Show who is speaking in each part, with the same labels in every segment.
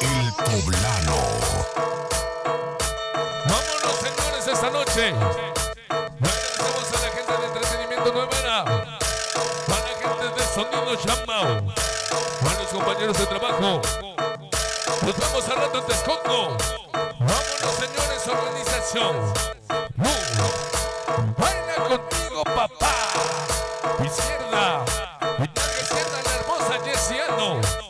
Speaker 1: El poblano.
Speaker 2: Vámonos, señores, esta noche. Regresamos a la gente de entretenimiento nueva era. A la gente de sonido chamao. A los compañeros de trabajo. Nos vamos a rato en Texcoco. Vámonos, señores, organización. Baila contigo, papá. Izquierda. Izquierda, la hermosa Jessiano.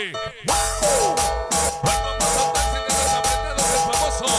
Speaker 2: Marte. Vamos a
Speaker 3: el famoso.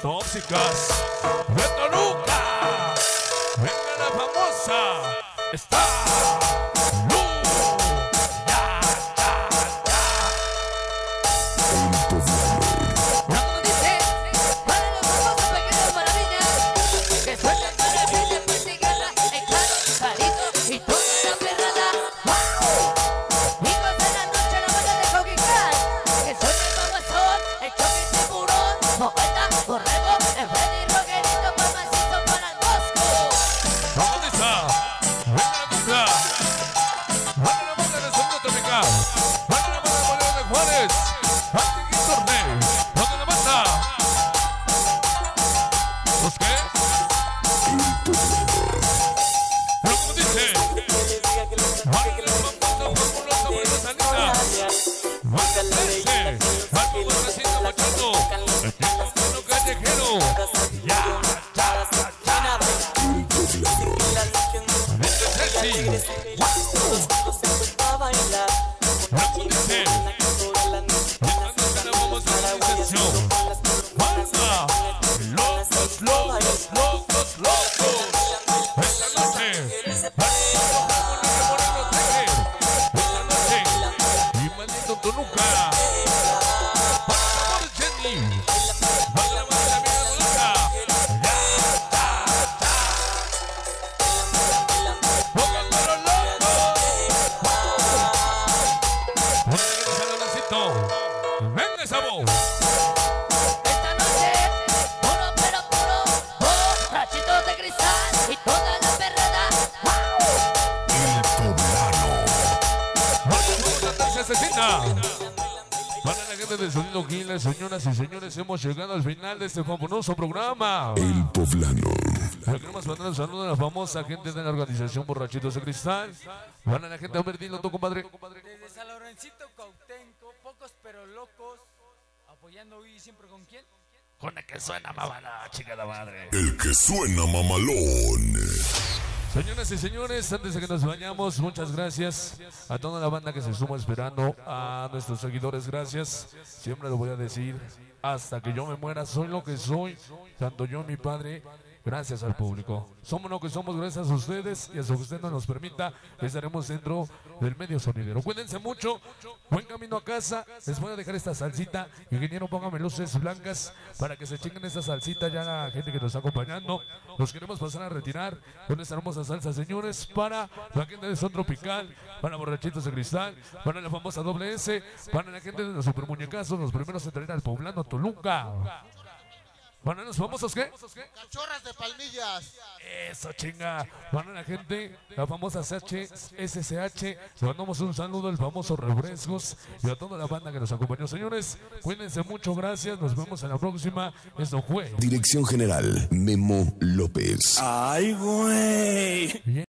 Speaker 3: tóxicas. ¡Venga
Speaker 2: nunca! ¡Venga la famosa! ¡Está! Ándale, algo borracito machito.
Speaker 1: El
Speaker 3: tío callejero. Ya, cha, cha. Desde Chelsea. Y
Speaker 2: maldito Toluca. Para el amor Jenny. Para la madre de la amiga Toluca. Ya, ya, ya. Locos pero locos. Un saloncito. Venga esa voz. Vamos a tercera asesina. Para la gente de Sonido Giles, señoras y señores, hemos llegado al final de este fabuloso programa.
Speaker 1: El poblano.
Speaker 2: Queremos mandar un saludo a la famosa gente de la organización Borrachitos de Cristal. Para la gente, a ver, dilo tú, compadre.
Speaker 4: Desde San Lorencito Cautenco, pocos pero locos, apoyando hoy siempre con quién?
Speaker 2: Con la que suena mamá, chica la madre.
Speaker 1: El que suena mamalón.
Speaker 2: Señoras y señores, antes de que nos vayamos, muchas gracias a toda la banda que se suma esperando, a nuestros seguidores, gracias. Siempre lo voy a decir, hasta que yo me muera, soy lo que soy, tanto yo mi padre. Gracias al público. Somos lo que somos gracias a ustedes y hasta que usted nos permita, estaremos dentro del medio sonidero. Cuídense mucho, buen camino a casa. Les voy a dejar esta salsita. Ingeniero, póngame luces blancas para que se chinguen esta salsita ya la gente que nos está acompañando. Nos queremos pasar a retirar con esta hermosa salsa, señores, para la gente de Son Tropical, para Borrachitos de Cristal, para la famosa doble S, para la gente de los super muñecazos, los primeros en traer al poblano Toluca. Para los famosos, ¿qué?
Speaker 5: Cachorras de palmillas.
Speaker 2: Eso, chinga. Para la gente, la famosa CH, SSH, le mandamos un saludo al famoso Refrescos y a toda la banda que nos acompañó. Señores, cuídense mucho, gracias. Nos vemos en la próxima. Esto fue.
Speaker 1: Dirección General Memo López.
Speaker 6: Ay, güey.
Speaker 2: Bien.